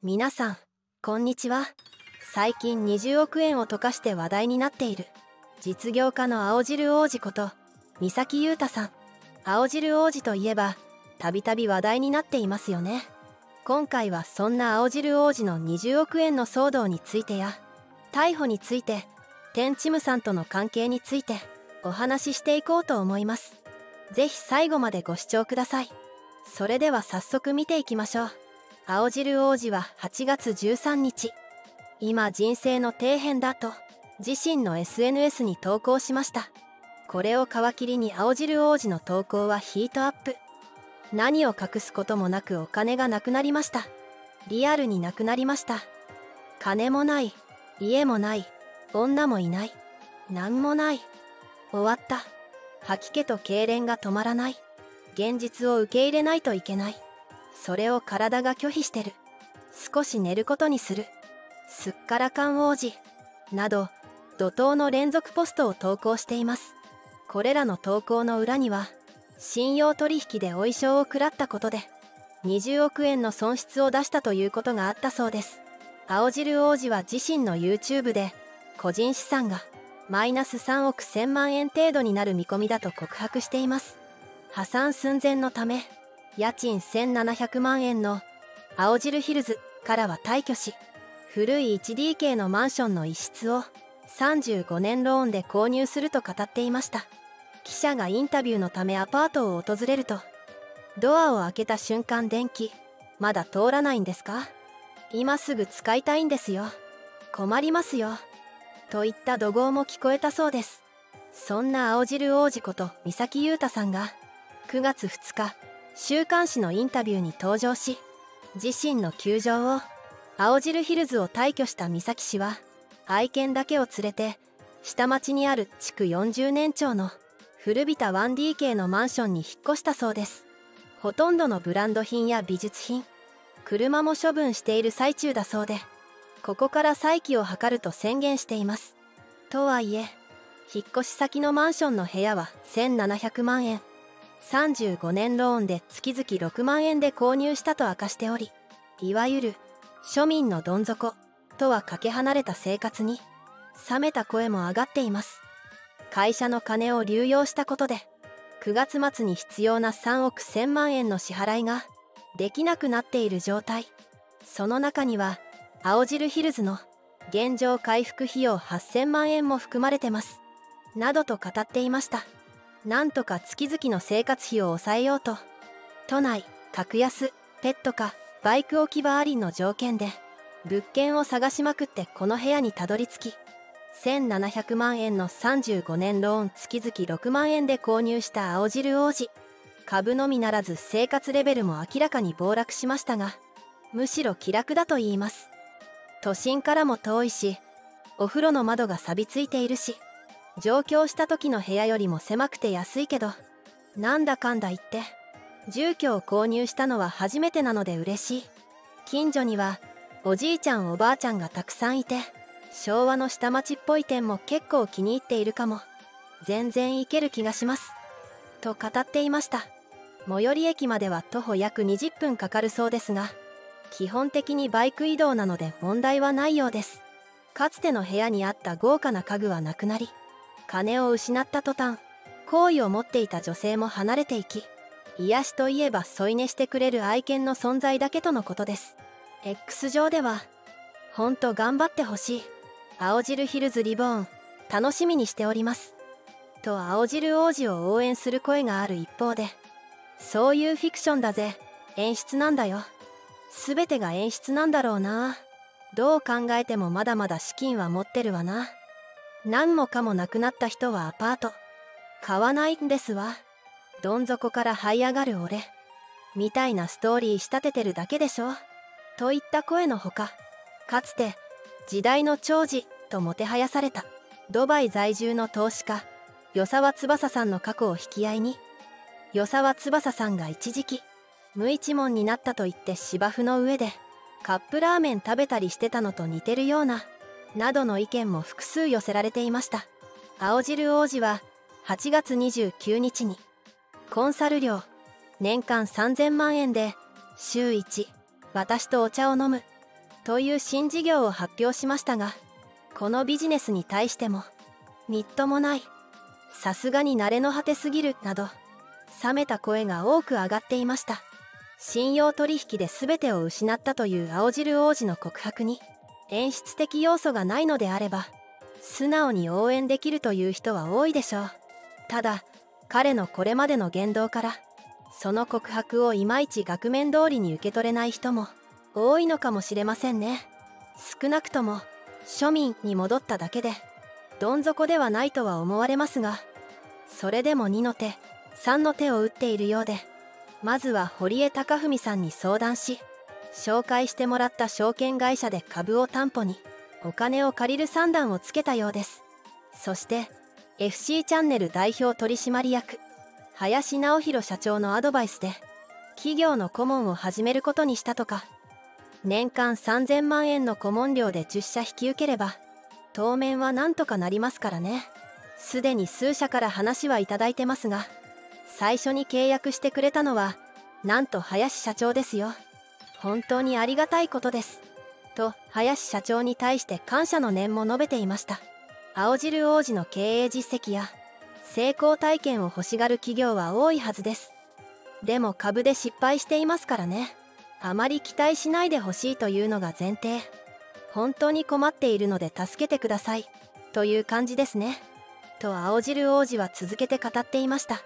皆さんこんにちは。最近20億円を溶かして話題になっている実業家の青汁王子こと三崎優太さん。青汁王子といえばたびたび話題になっていますよね。今回はそんな青汁王子の20億円の騒動についてや逮捕についてテンチムさんとの関係についてお話ししていこうと思います。是非最後までご視聴ください。それでは早速見ていきましょう。青汁王子は8月13日。今人生の底辺だと自身の SNS に投稿しました。これを皮切りに青汁王子の投稿はヒートアップ。何を隠すこともなくお金がなくなりました。リアルになくなりました。金もない家もない女もいない何もない。終わった。吐き気と痙攣が止まらない。現実を受け入れないといけない。それを体が拒否してる。少し寝ることにする。すっからかん王子。など怒涛の連続ポストを投稿しています。これらの投稿の裏には信用取引でお衣装を食らったことで20億円の損失を出したということがあったそうです。青汁王子は自身の YouTube で個人資産がマイナス3億1000万円程度になる見込みだと告白しています。破産寸前のため家賃1700万円の青汁ヒルズからは退去し古い 1DK のマンションの一室を35年ローンで購入すると語っていました。記者がインタビューのためアパートを訪れるとドアを開けた瞬間電気まだ通らないんですか？今すぐ使いたいんですよ。困りますよ。といった怒号も聞こえたそうです。そんな青汁王子こと三崎優太さんが9月2日週刊誌のインタビューに登場し自身の球場を青汁ヒルズを退去した三崎氏は愛犬だけを連れて下町にある築40年超の古びた 1DK のマンションに引っ越したそうです。ほとんどのブランド品や美術品車も処分している最中だそうでここから再起を図ると宣言しています。とはいえ引っ越し先のマンションの部屋は1700万円。35年ローンで月々6万円で購入したと明かしておりいわゆる庶民のどん底とはかけ離れた生活に冷めた声も上がっています。会社の金を流用したことで9月末に必要な3億1000万円の支払いができなくなっている状態。その中には青汁ヒルズの現状回復費用8000万円も含まれてます。などと語っていました。なんとか月々の生活費を抑えようと。都内格安ペットかバイク置き場ありの条件で物件を探しまくってこの部屋にたどり着き1700万円の35年ローン月々6万円で購入した青汁王子。株のみならず生活レベルも明らかに暴落しましたがむしろ気楽だと言います。都心からも遠いしお風呂の窓が錆びついているし上京した時の部屋よりも狭くて安いけどなんだかんだ言って住居を購入したのは初めてなので嬉しい。近所にはおじいちゃんおばあちゃんがたくさんいて昭和の下町っぽい点も結構気に入っているかも。全然行ける気がします。と語っていました。最寄り駅までは徒歩約20分かかるそうですが基本的にバイク移動なので問題はないようです。かつての部屋にあった豪華な家具はなくなり金を失った途端好意を持っていた女性も離れていき癒しといえば添い寝してくれる愛犬の存在だけとのことです。X 上では「ほんと頑張ってほしい。青汁ヒルズリボーン楽しみにしております」と青汁王子を応援する声がある一方で「そういうフィクションだぜ。演出なんだよ。全てが演出なんだろうな。どう考えてもまだまだ資金は持ってるわな」何もかもなくなった人はアパート。買わないんですわ。どん底から這い上がる俺。みたいなストーリー仕立ててるだけでしょ。といった声のほかかつて時代の長寿ともてはやされたドバイ在住の投資家与沢翼さんの過去を引き合いに与沢翼さんが一時期無一文になったと言って芝生の上でカップラーメン食べたりしてたのと似てるようななどの意見も複数寄せられていました。青汁王子は8月29日にコンサル料年間3000万円で週1私とお茶を飲むという新事業を発表しましたがこのビジネスに対してもみっともないさすがに慣れの果てすぎるなど冷めた声が多く上がっていました。信用取引で全てを失ったという青汁王子の告白に演出的要素がないのであれば素直に応援できるという人は多いでしょう。ただ彼のこれまでの言動からその告白をいまいち額面通りに受け取れない人も多いのかもしれませんね。少なくとも庶民に戻っただけでどん底ではないとは思われますがそれでも2の手3の手を打っているようでまずは堀江貴文さんに相談し紹介してもらった証券会社で株を担保にお金を借りる算段をつけたようです。そして FC チャンネル代表取締役林直弘社長のアドバイスで企業の顧問を始めることにしたとか。年間3000万円の顧問料で10社引き受ければ当面はなんとかなりますからね。すでに数社から話はいただいてますが最初に契約してくれたのはなんと林社長ですよ。本当にありがたいことです。と林社長に対して感謝の念も述べていました。青汁王子の経営実績や成功体験を欲しがる企業は多いはずです。でも株で失敗していますからね。あまり期待しないでほしいというのが前提。本当に困っているので助けてください。という感じですね。と青汁王子は続けて語っていました。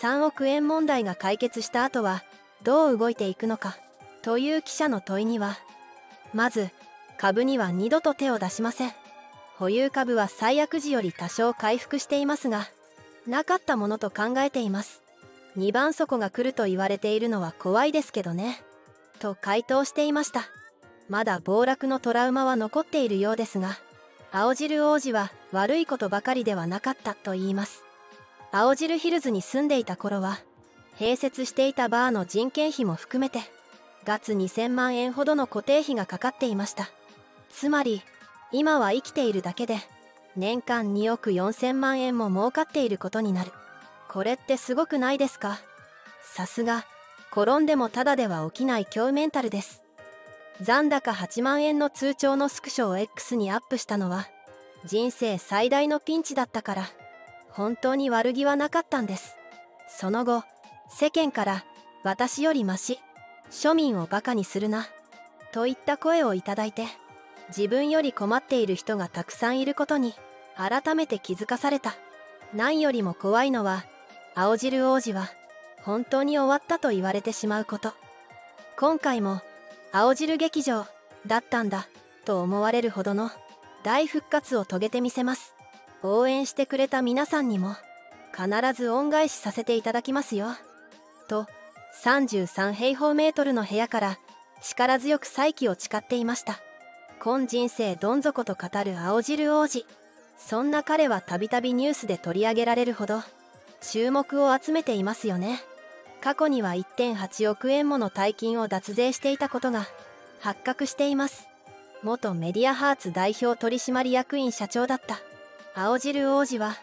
3億円問題が解決した後はどう動いていくのか。という記者の問いにはまず株には二度と手を出しません。保有株は最悪時より多少回復していますがなかったものと考えています。2番底が来ると言われているのは怖いですけどね。と回答していました。まだ暴落のトラウマは残っているようですが青汁王子は悪いことばかりではなかったと言います。青汁ヒルズに住んでいた頃は併設していたバーの人件費も含めて月2000万円ほどの固定費がかかっていました。つまり今は生きているだけで年間2億4000万円も儲かっていることになる。これってすごくないですか？さすが転んでもただでは起きない強メンタルです。残高8万円の通帳のスクショを X にアップしたのは人生最大のピンチだったから本当に悪気はなかったんです。その後世間から私よりマシ庶民をバカにするな。といった声をいただいて自分より困っている人がたくさんいることに改めて気づかされた。何よりも怖いのは青汁王子は本当に終わったと言われてしまうこと。今回も青汁劇場だったんだと思われるほどの大復活を遂げてみせます。応援してくれた皆さんにも必ず恩返しさせていただきますよ。と33平方メートルの部屋から力強く再起を誓っていました。今人生どん底と語る青汁王子。そんな彼はたびたびニュースで取り上げられるほど注目を集めていますよね。過去には1.8億円もの大金を脱税していたことが発覚しています。元メディアハーツ代表取締役員社長だった。青汁王子は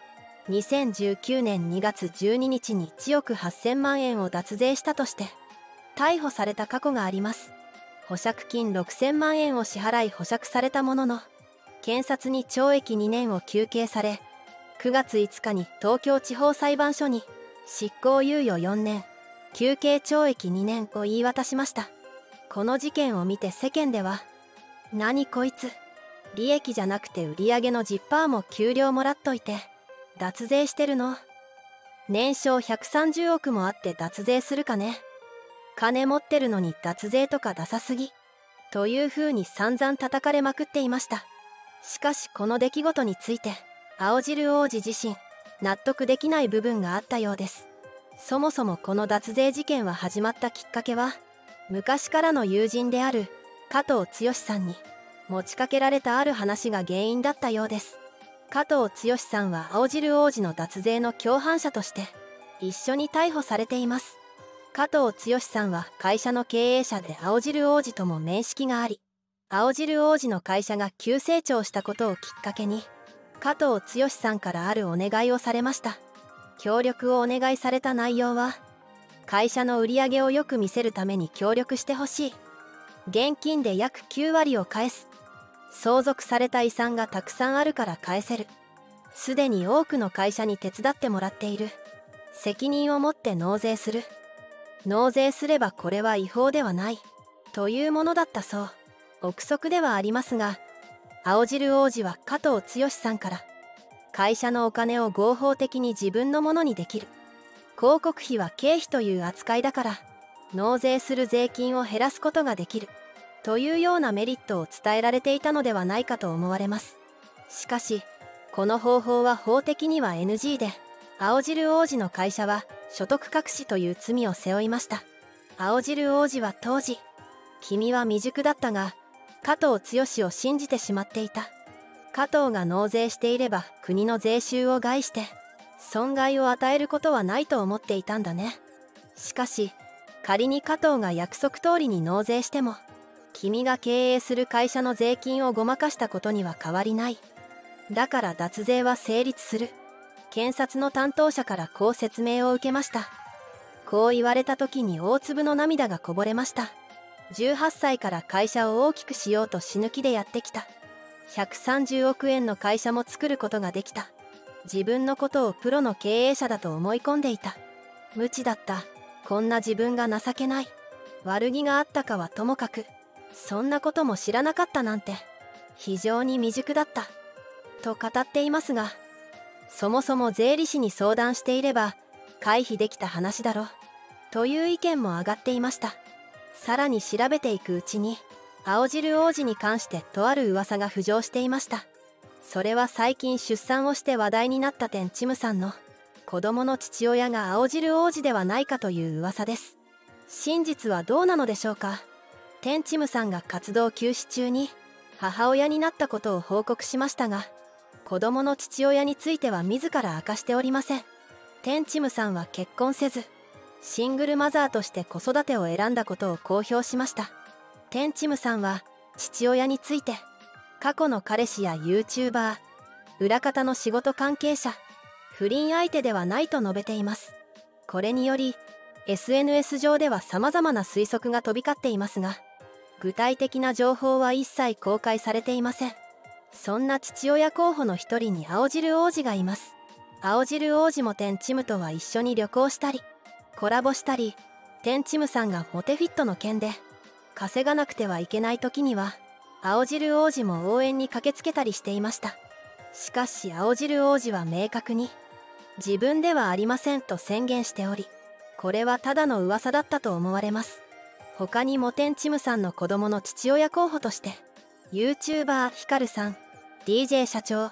2019年2月12日に1億8000万円を脱税したとして逮捕された過去があります。保釈金6000万円を支払い保釈されたものの検察に懲役2年を求刑され9月5日に東京地方裁判所に執行猶予4年休憩懲役2年を言い渡しました。この事件を見て世間では「何こいつ利益じゃなくて売り上げの10%も給料もらっといて脱税してるの。年商130億もあって脱税するかね。金持ってるのに脱税とかダサすぎ。という風に散々叩かれまくっていました。しかしこの出来事について青汁王子自身納得できない部分があったようです。そもそもこの脱税事件は始まったきっかけは昔からの友人である加藤剛さんに持ちかけられたある話が原因だったようです。加藤剛さんは青汁王子の脱税の共犯者として一緒に逮捕されています。加藤剛さんは会社の経営者で青汁王子とも面識があり青汁王子の会社が急成長したことをきっかけに加藤剛さんからあるお願いをされました。協力をお願いされた内容は会社の売り上げをよく見せるために協力してほしい。現金で約9割を返す。相続された遺産がたくさんあるから返せる。すでに多くの会社に手伝ってもらっている。責任を持って納税する。納税すればこれは違法ではない。というものだったそう。憶測ではありますが青汁王子は加藤剛さんから会社のお金を合法的に自分のものにできる。広告費は経費という扱いだから納税する税金を減らすことができる。というようなメリットを伝えられていたのではないかと思われます。しかしこの方法は法的には NG で青汁王子の会社は所得隠しという罪を背負いました。青汁王子は当時君は未熟だったが加藤剛を信じてしまっていた。加藤が納税していれば国の税収を害して損害を与えることはないと思っていたんだね。しかし仮に加藤が約束通りに納税しても君が経営する会社の税金をごまかしたことには変わりない。だから脱税は成立する。検察の担当者からこう説明を受けました。こう言われた時に大粒の涙がこぼれました。18歳から会社を大きくしようと死ぬ気でやってきた。130億円の会社も作ることができた。自分のことをプロの経営者だと思い込んでいた。無知だった。こんな自分が情けない。悪気があったかはともかく。そんなことも知らなかったなんて非常に未熟だった。と語っていますがそもそも税理士に相談していれば回避できた話だろという意見も上がっていました。さらに調べていくうちに青汁王子に関してとある噂が浮上していました。それは最近出産をして話題になった点チムさんの子供の父親が青汁王子ではないかという噂です。真実はどうなのでしょうか。テンチムさんが活動休止中に母親になったことを報告しましたが子供の父親については自ら明かしておりません。テンチムさんは結婚せずシングルマザーとして子育てを選んだことを公表しました。テンチムさんは父親について過去の彼氏や YouTuber 裏方の仕事関係者不倫相手ではないと述べています。これにより SNS 上では様々な推測が飛び交っていますが具体的な情報は一切公開されていません。そんな父親候補の一人に青汁王子がいます。青汁王子もテンチムとは一緒に旅行したりコラボしたりテンチムさんがモテフィットの件で稼がなくてはいけない時には青汁王子も応援に駆けつけたりしていました。しかし青汁王子は明確に自分ではありませんと宣言しておりこれはただの噂だったと思われます。他にもテンチムさんの子供の父親候補として YouTuber ヒカルさん DJ 社長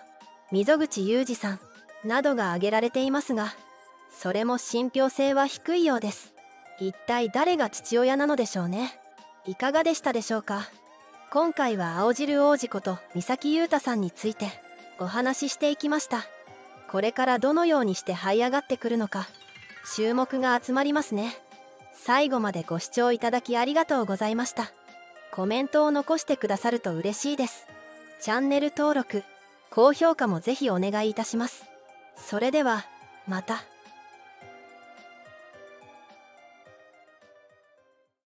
溝口裕二さんなどが挙げられていますがそれも信憑性は低いようです。一体誰が父親なのでしょうね。いかがでしたでしょうか。今回は青汁王子こと三崎優太さんについてお話ししていきました。これからどのようにして這い上がってくるのか注目が集まりますね。最後までご視聴いただきありがとうございました。コメントを残してくださると嬉しいです。チャンネル登録高評価もぜひお願いいたします。それではまた。